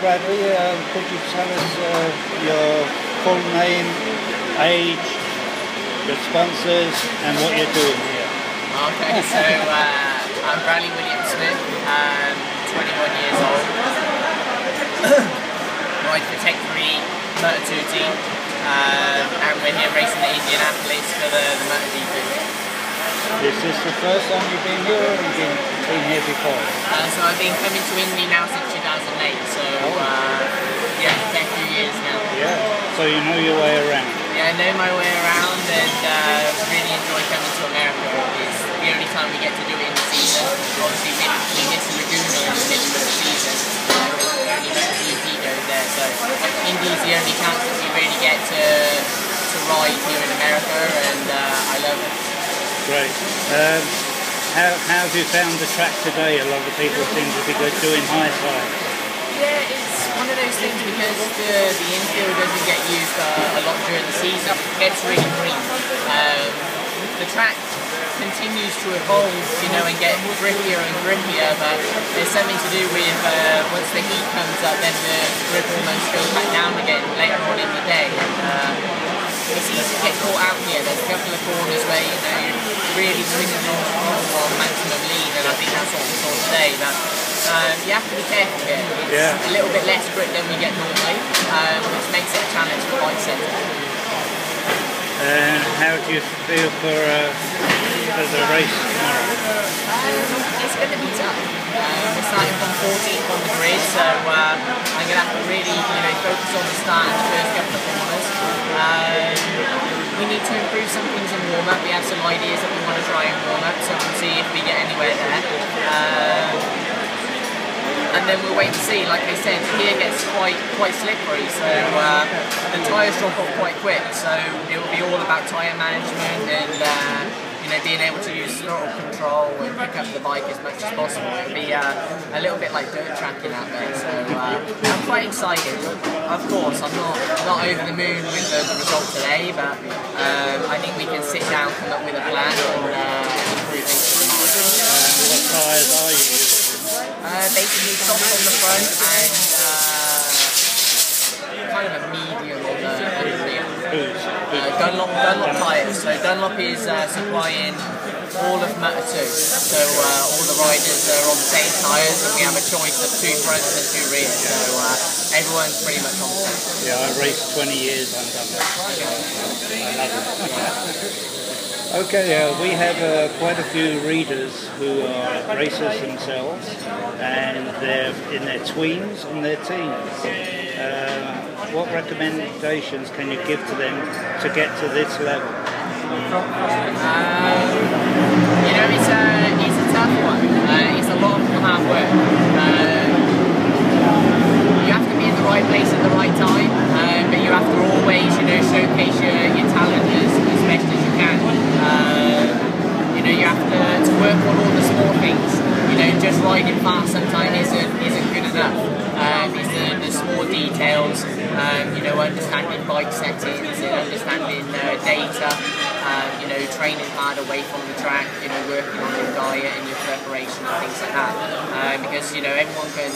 Bradley, uh, could you tell us uh, your full name, age, your sponsors, and what you're doing here? Okay, so uh, I'm Bradley William Smith, I'm 21 years old. Ride for Tech 3 Moto 2 team, um, and we're here racing the Indianapolis for the, the MotoGP. Is this the first time you've been here or you've been, been here before? Uh, so I've been coming to Indy now since 2008, so uh, yeah, a fair few years now. Yeah, so you know your way around. Yeah, I know my way around and uh, really enjoy coming to America. It's the only time we get to do it in the season. Obviously, we, we miss Laguna in the middle of the season. Only goes there, so Indy's the only chance that we really get to to ride here in America, and uh, I love it. Great. Um, how, how have you found the track today? A lot of people seem to be good doing high side. Yeah, it's one of those things because the, the infield doesn't get used uh, a lot during the season. It gets really green. Um, the track continues to evolve, you know, and get grippier and grippier, but there's something to do with uh, once the heat comes up, then the grip almost goes back down again later on in the day. Uh, it's easy to get caught out here. There's a couple of corners where you know you're really swinging on, on maximum lead, and I think that's what we saw today. But um, you have to be careful here. It's yeah. a little bit less grip than we get normally, um, which makes it a challenge for bike centre. And how do you feel for, uh, for the race tomorrow? Um, it's going to be tough. Um, we're starting from 14th on the grid, so uh, I'm going to have to really, you know, focus on the start and the first couple of corners. Um, we need to improve some things in warm up. We have some ideas that we want to try in warm up, so we'll see if we get anywhere there. And then we'll wait and see. Like I said, here gets quite quite slippery, so uh, the tyres drop off quite quick. So it will be all about tyre management and. Uh, you know, being able to use throttle control and pick up the bike as much as possible. It'll be uh, a little bit like dirt tracking out there. So uh, I'm quite excited. Of course, I'm not not over the moon with the, the result today, but um, I think we can sit down, come up with a plan, and uh, improve things tomorrow. what tyres are you using? Uh, basically, soft on the front and uh, kind of a medium on the, on the rear. Uh, Dunlop, Dunlop tyres. So Dunlop is uh, supplying all of Moto 2. So uh, all the riders are on the same tyres and we have a choice of two fronts and two rears. So uh, everyone's pretty much on the same. Yeah, I raced 20 years on Dunlop. I love it. Okay, uh, we have uh, quite a few readers who are racers themselves, and they're in their tweens and their teens. Uh, what recommendations can you give to them to get to this level? Um, you know, it's a it's a tough one. Uh, it's a lot of hard work. Uh, you have to be in the right place at the right time, uh, but you have to always, you know, showcase your, your talent as, as best as you can. Uh, you know, you have to, to work on all the small things. You know, just riding fast sometimes isn't isn't good enough. Um, it's the, the small details. Um, you know, understanding bike settings, understanding uh, data. Um, you know, training hard away from the track. You know, working on your diet and your preparation and things like that. Uh, because you know, everyone can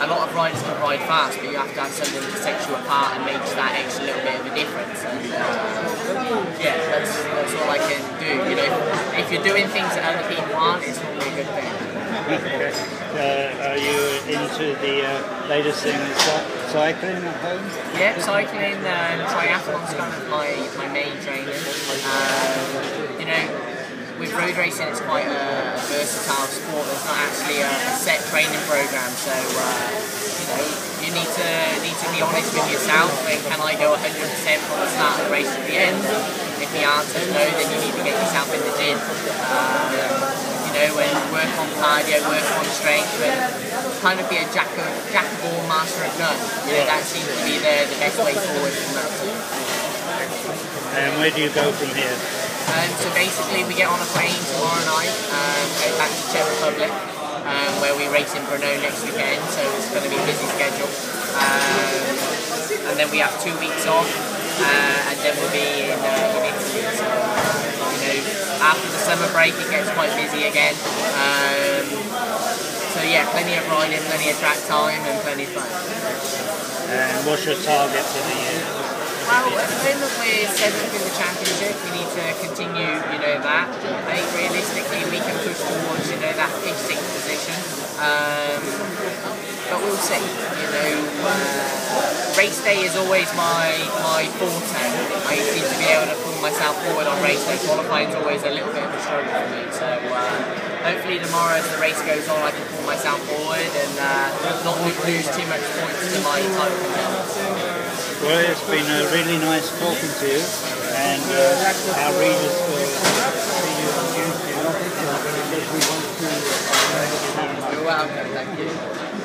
a lot of riders can ride fast, but you have to have something that sets you apart and makes that extra little bit of a difference. And uh, yeah, that's that's all I can do. You know, if you're doing things that other people aren't, it's normally a good thing. Uh, are you into the uh, latest thing in cycling at home? Yeah, cycling triathlon's kind of my, my main training. Um, you know, with road racing, is quite a, versatile sport. There's not actually a, a set training program, so uh, you know you need to need to be honest with yourself. And can I go 100% from the start of the race to the end? If the answer is no, then you need to get yourself in the gym. Uh, you know, and work on cardio, work on strength, and kind of be a jack of jack of all, master of none. You know, that seems to be the, the best way forward from that. And where do you go from here? Um, so basically, we get on a plane tomorrow night, um, go back to Czech Republic, um, where we race in Brno next weekend. So it's going to be a busy schedule. Um, and then we have two weeks off, uh, and then we'll be in, uh, in Italy. So, you know, after the summer break, it gets quite busy again. Um, so yeah, plenty of riding, plenty of track time, and plenty of fun. And what's your target for the year? Well, at the moment we're seventh in the championship. We need to continue, you know, that. I think realistically we can push towards, you know, that fifth, sixth position. Um, but we'll see. You know, uh, race day is always my my forte. I seem to be able to pull myself forward on race day. Qualifying is always a little bit of a struggle for me. So uh, hopefully tomorrow, as the race goes on, I can pull myself forward and uh, not lose too much points to my title. Well, it's been uh, really nice talking to you, and uh, our readers will see you on YouTube. You're welcome, thank you.